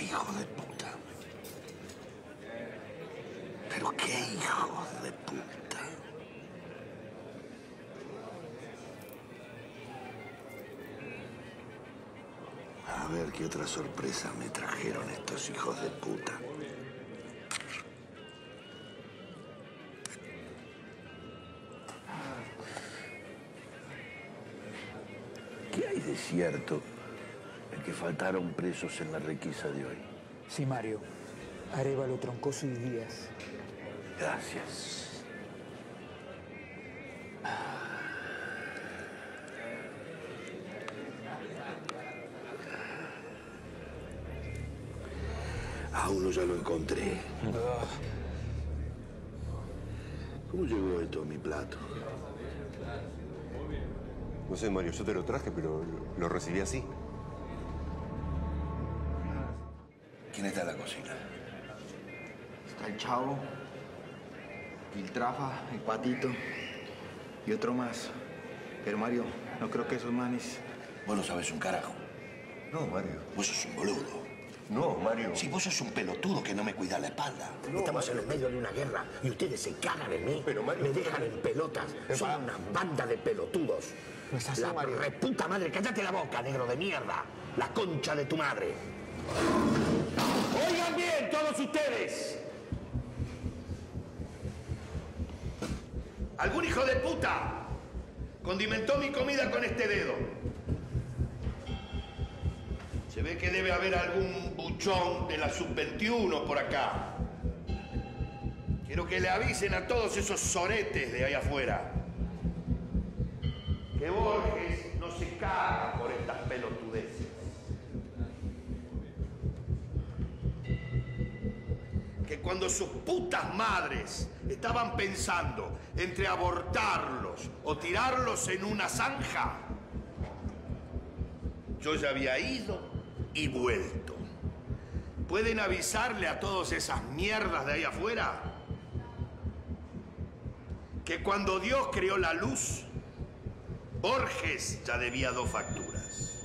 hijo de puta. Pero qué hijos de puta. A ver qué otra sorpresa me trajeron estos hijos de puta. ¿Qué hay de cierto que faltaron presos en la requisa de hoy? Sí, Mario. Arevalo, Troncoso y Díaz. Gracias. A uno ya lo encontré. ¿Cómo llegó esto a mi plato? No sé, Mario, yo te lo traje, pero lo, lo recibí así. ¿Quién está en la cocina? Está el Chavo, el Trafa, el Patito y otro más. Pero Mario, no creo que esos manes... Vos no sabes un carajo. No, Mario. Vos sos un boludo. No, Mario. Si vos sos un pelotudo que no me cuida la espalda. Estamos en el medio de una guerra y ustedes se cagan en mí. Pero, Mario, me dejan en pelotas. Son una banda de pelotudos. No es así, la Mario. reputa madre, cállate la boca, negro de mierda. La concha de tu madre. Oigan bien, todos ustedes. ¿Algún hijo de puta condimentó mi comida con este dedo? Se ve que debe haber algún buchón de la sub-21 por acá. Quiero que le avisen a todos esos soretes de ahí afuera que Borges no se caga por estas pelotudeces. Que cuando sus putas madres estaban pensando entre abortarlos o tirarlos en una zanja, yo ya había ido y vuelto. ¿Pueden avisarle a todas esas mierdas de ahí afuera que cuando Dios creó la luz, Borges ya debía dos facturas?